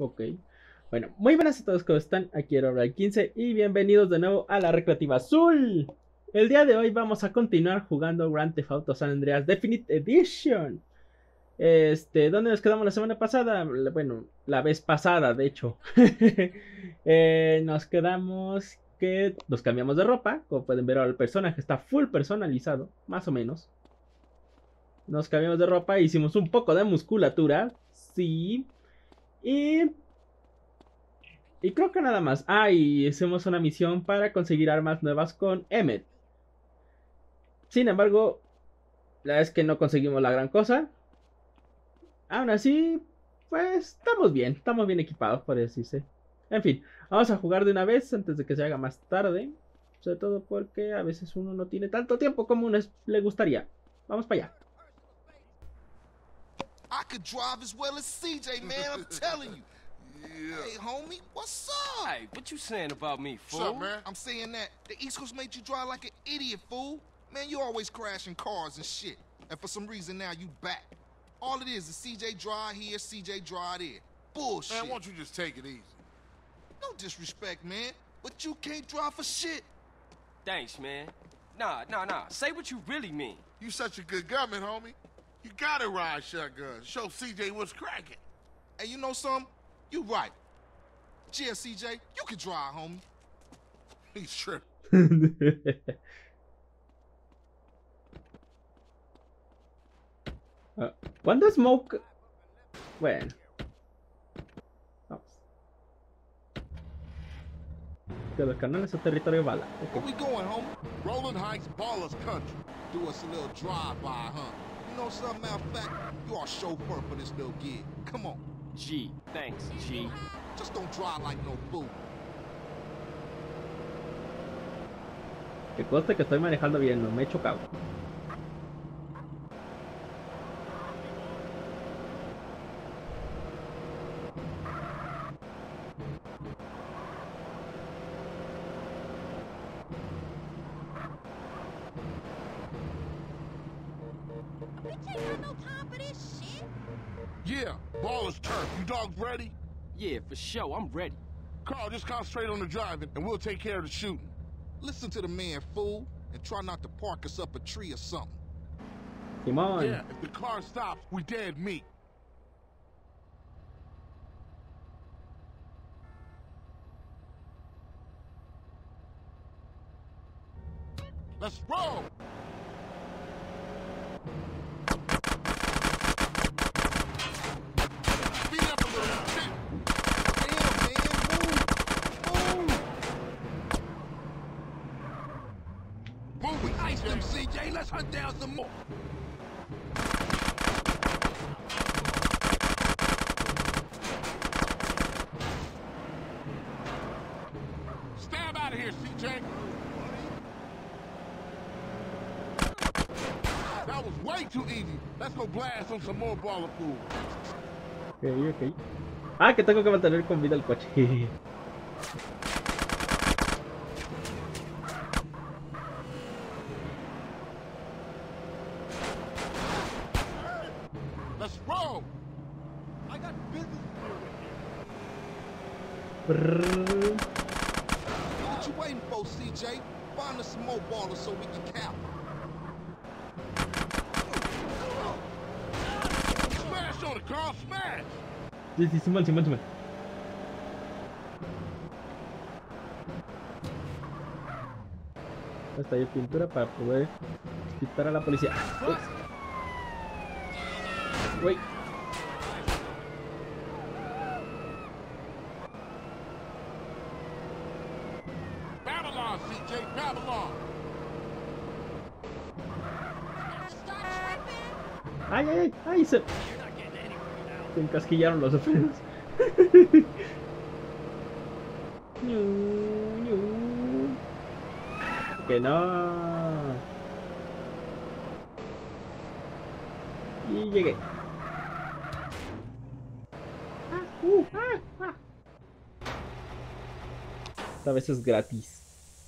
Ok. Bueno, muy buenas a todos, ¿cómo están? Aquí era el 15 y bienvenidos de nuevo a la Recreativa Azul. El día de hoy vamos a continuar jugando Grand Theft Auto San Andreas Definite Edition. Este, ¿dónde nos quedamos la semana pasada? Bueno, la vez pasada, de hecho. Eh, nos quedamos que nos cambiamos de ropa. Como pueden ver, ahora el personaje está full personalizado, más o menos. Nos cambiamos de ropa, hicimos un poco de musculatura. Sí. Y. Y creo que nada más. Ah, y hicimos una misión para conseguir armas nuevas con Emmet. Sin embargo, la verdad es que no conseguimos la gran cosa. Aún así, pues estamos bien, estamos bien equipados, por decirse. En fin, vamos a jugar de una vez antes de que se haga más tarde. Sobre todo porque a veces uno no tiene tanto tiempo como uno le gustaría. Vamos para allá. I could drive as well as CJ, man. I'm telling you. Yeah. Hey, homie, what's up? Hey, what you saying about me, fool? What's up, man? I'm saying that the East Coast made you drive like an idiot, fool. Man, you always crashing cars and shit. And for some reason now you back. All it is is CJ drive here, CJ drive there. Bullshit. Man, why don't you just take it easy? No disrespect, man. But you can't drive for shit. Thanks, man. Nah, nah, nah. Say what you really mean. You such a good gunman, homie. You gotta ride shotgun. Show CJ what's cracking. And you know something? You right. Yeah, CJ, you can drive, homie. He's tripping. Uh, when ¿Cuándo Smoke? When? Vamos. Que los canales es territorio bala. Where we going, homie? Rolling Heights, Ballers Country. Do us a little drive-by, huh? You know something, matter of fact, you are chauffeur for this little gig. Come on, G. Thanks, G. just don't drive like no fool. Que conste que estoy manejando bien, no me he chocado. Yeah, for sure. I'm ready. Carl, just concentrate on the driving, and we'll take care of the shooting. Listen to the man, fool, and try not to park us up a tree or something. Simón. Yeah, if the car stops, we dead meat. Let's roll! Speed up a little bit. Damn, man, move, move. Move it, Ice them, CJ. CJ. Hunt down some more. Stab out of here, CJ. That was way too easy. Let's go blast on some more baller pool. Ok, ok. Ah, que tengo que mantener con vida el coche. Sí, sí, Simón, Simón, Simón. Hasta ahí pintura para poder quitar a la policía. Uy. Uy. Babylon, CJ. Babylon. Start tripping. Ay, ay, ay, ay, se, se encasquillaron los frenos. Que no. Y llegué. Ah, uh, ah, ah. Esta vez es gratis.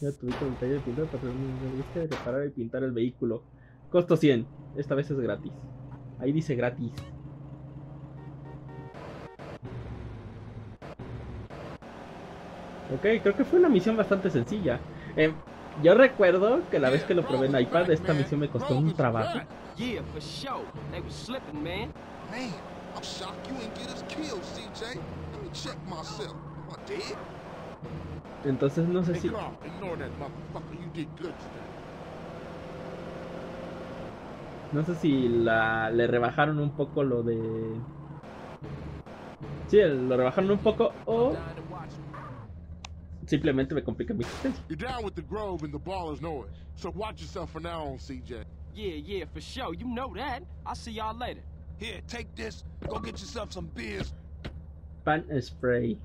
Ya tuviste el taller de pintar para de reparar y pintar el vehículo. Costo 100. Esta vez es gratis. Ahí dice gratis. Ok, creo que fue una misión bastante sencilla. Em, yo recuerdo que la vez que lo probé en iPad, esta misión me costó un trabajo. Yeah, for sure. They was slipping, man. Man, I'm shocked you ain't get us killed, CJ. Let me check myself. Am I dead? Entonces no sé si... Carl, ignore that motherfucker. You did good today. No sé si la, le rebajaron un poco lo de... Sí, lo rebajaron un poco o simplemente me complica mi existencia. You're down with the Grove and the Ballers Noise. So watch yourself from now on, CJ. Yeah, yeah, for sure. You know that. I'll see y'all later. Here, take this. Go get yourself some beers. Pan spray.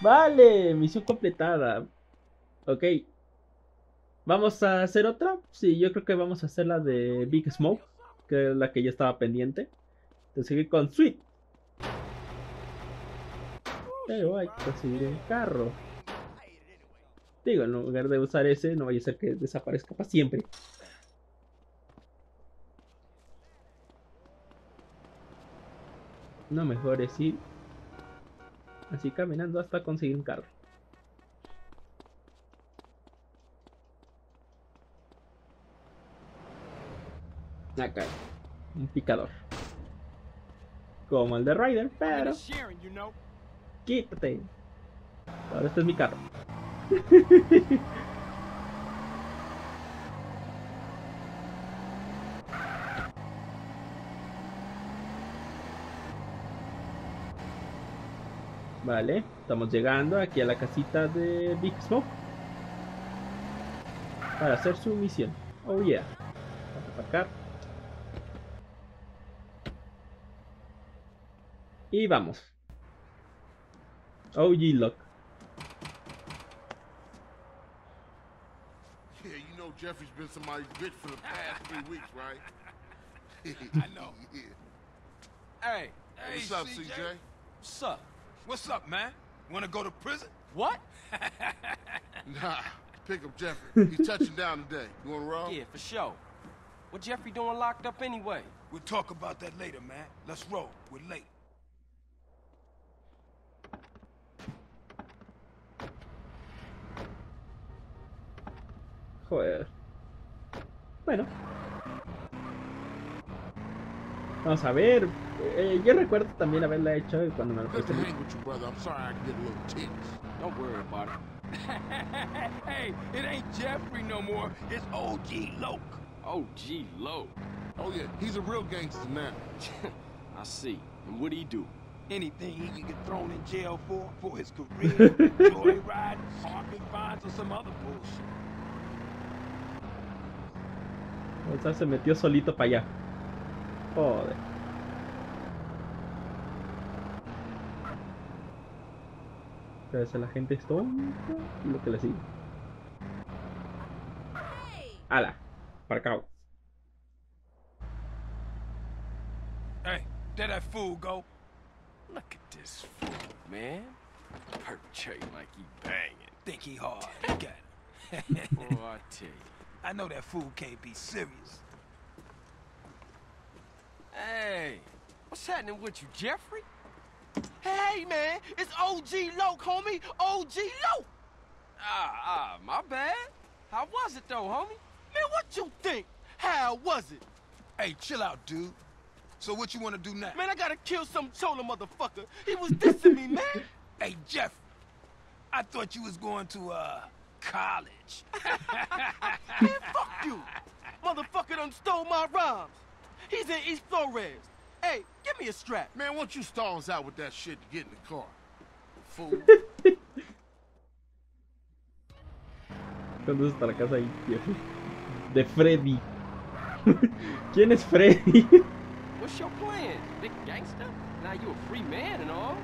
Vale, misión completada. Ok. ¿Vamos a hacer otra? Sí, yo creo que vamos a hacer la de Big Smoke, que es la que ya estaba pendiente. Entonces seguir con Sweet. Pero hay que conseguir un carro. Digo, en lugar de usar ese, no vaya a ser que desaparezca para siempre. No, mejor es ir así caminando hasta conseguir un carro. Acá, un picador. Como el de Ryder, pero just sharing, you know. quítate. Ahora este es mi carro. Vale, estamos llegando aquí a la casita de Big Smoke para hacer su misión. Oh yeah. Vamos a aparcar. Y vamos. OG Lock. Yeah, you know Jeffrey's been somebody's bitch for the past three weeks, right? I know. Yeah. Hey, What's up, CJ? what's up? What's up, man? Wanna go to prison? What? Nah, pick up Jeffrey. He's touching down today. You wanna roll? Yeah, for sure. What Jeffrey doing locked up anyway? We'll talk about that later, man. Let's roll. We're late. Joder. Bueno. Vamos a ver. Eh, yo recuerdo también haberla hecho cuando me lo Good to presté. hang with you, brother. I'm sorry I can get a little tense. Don't worry about it. hey, it ain't Jeffrey no more. It's OG Loke. Oh, gee, low. Oh yeah, he's a real gangster now. I see. And what do he do? Anything he can get thrown in jail for, for his career, joyride, parking fines, or some other bullshit. Sea, se metió solito para allá. Joder. Pero si la gente es tonta, lo que le sigue. Ala, aparcado. Hey, there that fool go. Look at this fool, man. Perpetrating like he banging. Think he hard. Look him. I know that fool can't be serious. Hey, what's happening with you, Jeffrey? Hey, man, it's OG Loke, homie. OG Loke. Ah, ah, my bad. How was it though, homie? Man, what you think? How was it? Hey, chill out, dude. So what you wanna do now? Man, I gotta kill some chola motherfucker. He was dissing me, man. Hey, Jeff. I thought you was going to, uh, college. Man, fuck you. Motherfucker done stole my rhymes. He's in East Flores. Hey, give me a strap. Man, why don't you stall us out with that shit to get in the car? Fool. Conduce hasta la casa ahí, viejo. De Freddy. ¿Quién es Freddy? What's your plan, big gangster? Now you a free man and all.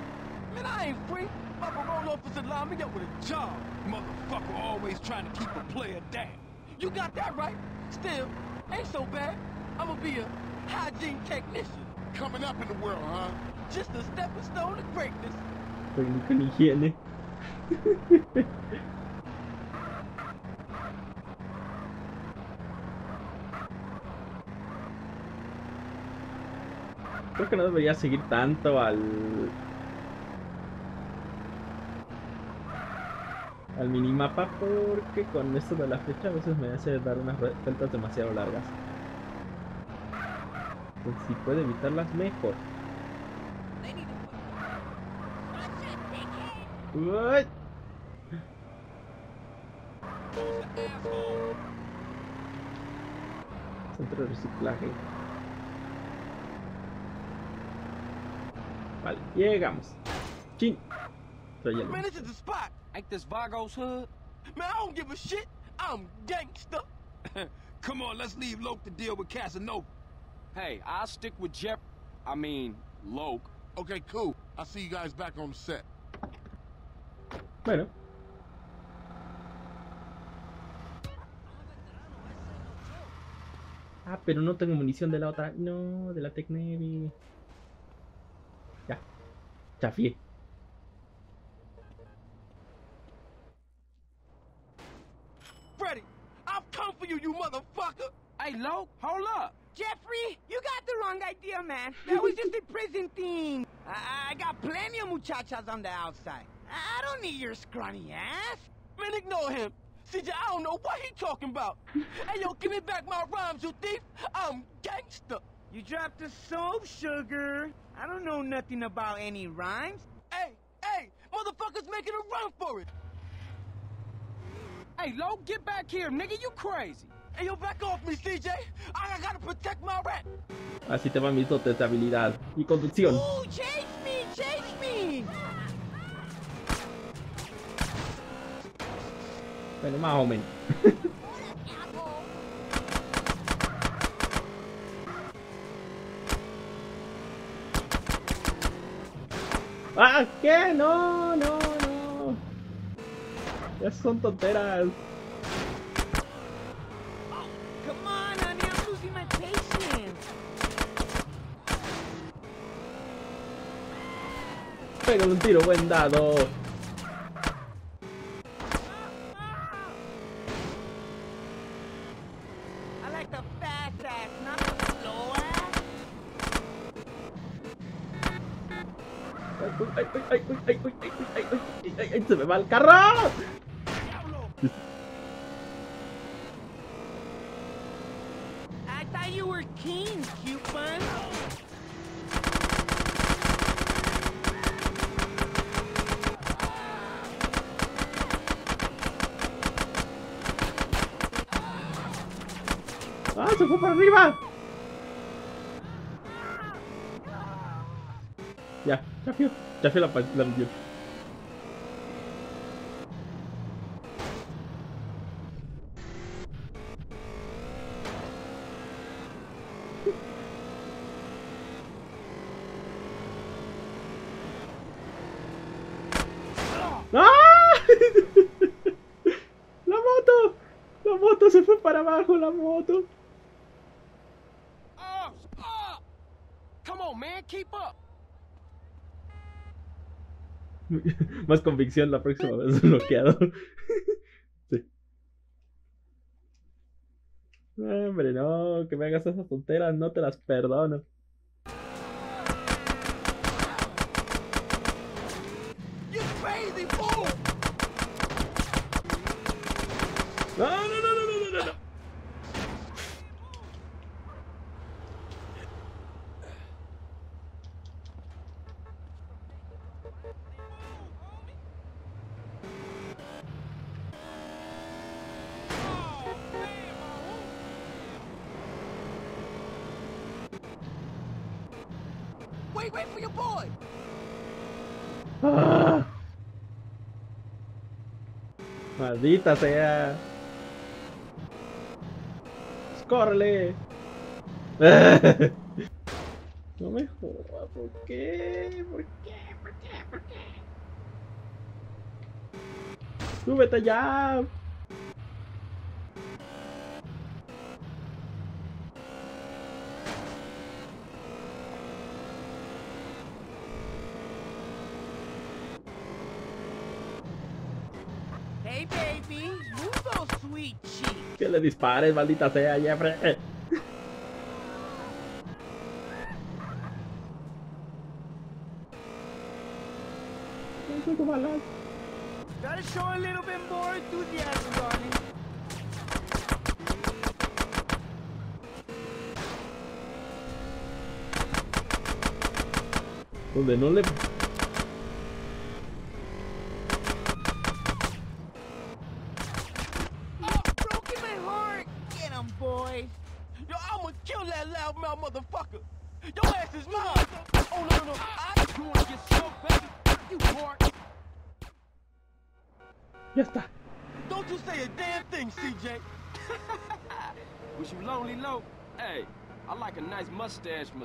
Man, I ain't free. My parole officer lined me up with a job. Motherfucker always trying to keep a player down. You got that right. Still, ain't so bad. I'ma be a hygiene technician. Coming up in the world, huh? Just a stepping stone to greatness. Técnico en higiene. Creo que no debería seguir tanto al. Al minimapa porque con esto de la flecha a veces me hace dar unas vueltas demasiado largas. Pues si puede evitarlas mejor. Uy. Centro de reciclaje. Vale, llegamos. Chin. Trayendo. Man, this is the spot. Ain't this Vago's hood? Man, I don't give a shit. I'm gangster. Come on, let's leave Loke to deal with Casanova. Hey, I'll stick with Jeff. I mean, Loke. Okay, cool. I'll see you guys back on the set. Bueno. Ah, pero no tengo munición de la otra. No, de la Tech Navy. Ya. Chafié. Freddy, I've come for you, you Loke, hold up. Jeffrey, you got the wrong idea, man. That was just a prison thing. I, I got plenty of muchachas on the outside. I don't need your scrawny ass. Man, ignore him. CJ, I don't know what he talking about. hey, yo, give me back my rhymes, you thief. I'm gangster. You dropped the soap, sugar. I don't know nothing about any rhymes. Hey, hey, motherfuckers making a run for it. Hey, Loke, get back here, nigga. You crazy. Hey, yo, back off me, CJ. I, I gotta protect my rat. Así te van mis dotes de habilidad y conducción. Ooh, chase me, chase me. Bueno, más o menos. ¡Ah! ¿Qué? No, no, no. Ya son tonteras. Pégale un tiro, buen dado. Ay, ay, ay, ay, ay, uy, ay, uy, ay, ay, ay, se me va el carro. ¡Ah, se fue para arriba! Ya, ya fui, ya fui la, pa- la misión. ¡Ah! ¡La moto! ¡La moto se fue para abajo, la moto! Oh, oh. Come on, man. Keep up. Más convicción la próxima vez bloqueado. sí. Hombre, no, que me hagas esas tonteras, no te las perdono. You crazy fool. No, no, no, no, no, no, no. Wait, wait for your boy. Ah. Maldita sea. ¡Córrele! No me jodas, ¿por qué? ¿Por qué? ¿Por qué? ¿Por qué? ¡Súbete ya! le dispare, maldita sea, Jeffrey. Donde no le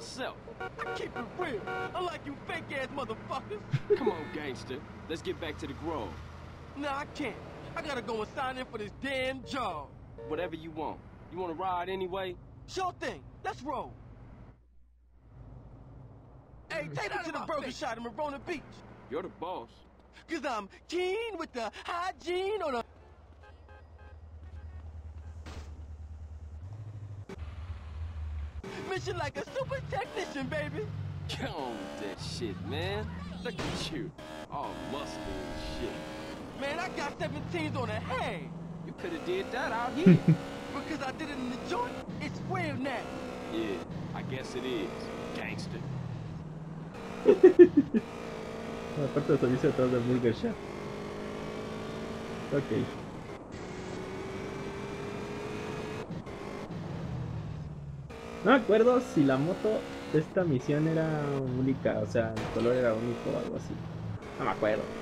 myself. I keep it real, unlike you fake ass motherfuckers. Come on, gangster. Let's get back to the grove. No, I can't. I gotta go and sign in for this damn job. Whatever you want. You wanna ride anyway? Sure thing. Let's roll. Hey, mm. take me to the burger shot in Marona Beach. You're the boss. Cause I'm keen with the hygiene on a mission like a super technician, baby. Get on with that shit, man. Look at you. All muscle and shit. Man, I got 17s on a hand. You could have did that out here. because I did it in the joint, it's real now. Yeah, I guess it is. Gangster. Aparte de servicio detrás del Burger Shack. Ok. No me acuerdo si la moto de esta misión era única, o sea, el color era único o algo así. No me acuerdo.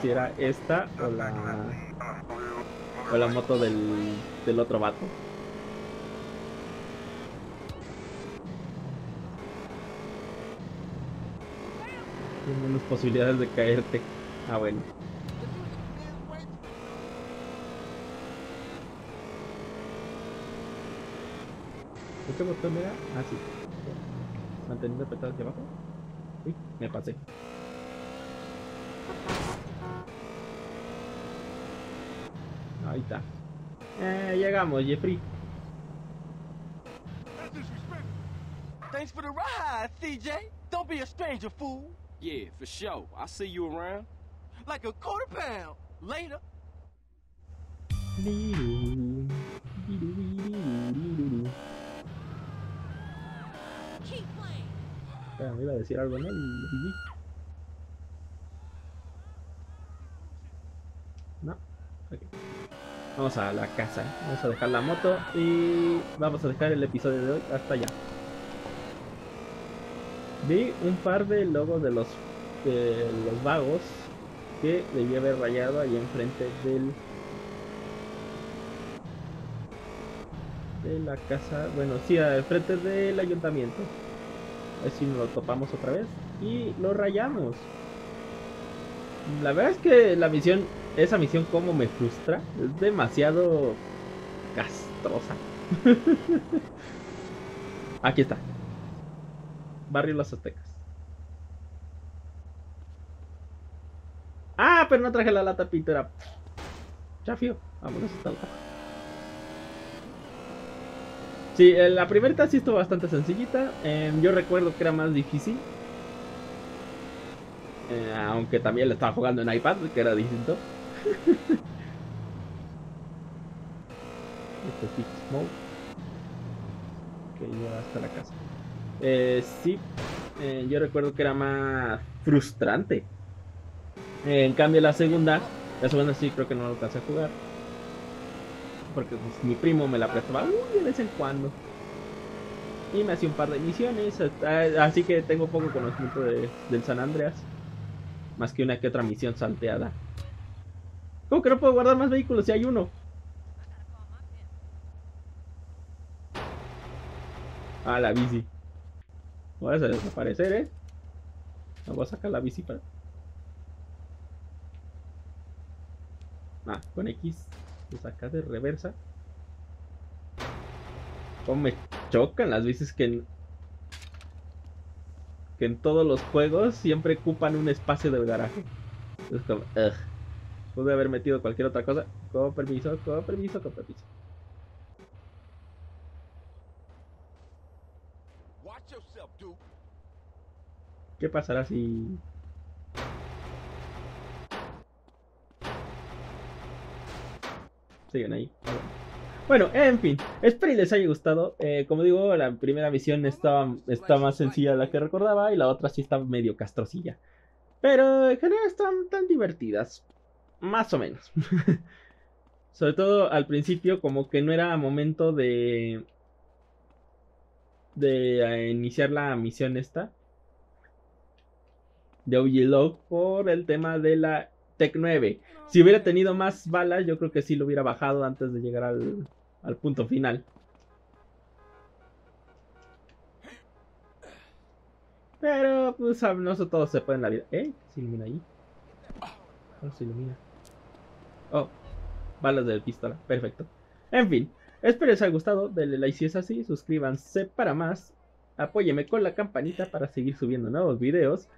Si era esta o la o la moto del, del otro vato. Tiene menos posibilidades de caerte. Ah, bueno. ¿Qué botón era? Ah, sí. Manteniendo apretado hacia abajo. Uy, me pasé. Ahí está. Eh, llegamos, Jeffrey. Thanks for the ride, CJ. Don't be a stranger, fool. Yeah, for sure. I'll see you around. Like a quarter pound. Later. Liru, Me iba a decir algo, ¿no? Luigi? No. Ok. Vamos a la casa. Vamos a dejar la moto y vamos a dejar el episodio de hoy hasta allá. Vi un par de logos de los, de los vagos que debí haber rayado ahí enfrente del de la casa, bueno, sí, al frente del ayuntamiento. Ver si lo topamos otra vez y lo rayamos. La verdad es que la misión, esa misión como me frustra, es demasiado castrosa. Aquí está. Barrio Los Aztecas. Ah, pero no traje la lata pintura. Chafio, vámonos hasta la Sí, eh, la primerita sí estuvo bastante sencillita. Em, yo recuerdo que era más difícil. Eh, aunque también le estaba jugando en iPad, que era distinto. este fix mode. Que lleva hasta la casa. Eh, sí, eh, yo recuerdo que era más frustrante. En cambio, la segunda, la segunda sí creo que no lo alcancé a jugar. Porque pues, mi primo me la prestaba muy de vez en cuando. Y me hacía un par de misiones. Así que tengo poco conocimiento de- del San Andreas. Más que una que otra misión salteada. ¿Cómo que no puedo guardar más vehículos si hay uno? Ah, la bici. Voy a desaparecer, ¿eh? Voy a sacar la bici para... Ah, con X. Se saca de reversa. Cómo me chocan las bicis que en... Que en todos los juegos siempre ocupan un espacio del garaje. Es como... ugh. Pude haber metido cualquier otra cosa. Con permiso, con permiso, con permiso. ¿Qué pasará si... Siguen ahí. Bueno, en fin, espero y les haya gustado. Eh, como digo, la primera misión está más sencilla de la que recordaba y la otra sí estaba medio castrosilla. Pero en general están tan divertidas. Más o menos. Sobre todo al principio como que no era momento de... De eh, iniciar la misión esta. De OG Log por el tema de la Tech 9. Si hubiera tenido más balas, yo creo que sí lo hubiera bajado antes de llegar al, punto final. Pero, pues, no todo se puede en la vida. ¿Eh? ¿Se ilumina ahí? No se ilumina. Oh, balas de pistola. Perfecto. En fin, espero les haya gustado. Denle like si es así. Suscríbanse para más. Apóyeme con la campanita para seguir subiendo nuevos videos.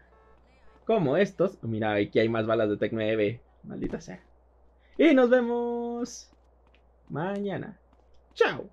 Como estos. Mira, aquí hay más balas de Tec 9. Maldita sea. Y nos vemos mañana. Chao.